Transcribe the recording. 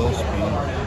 low speed.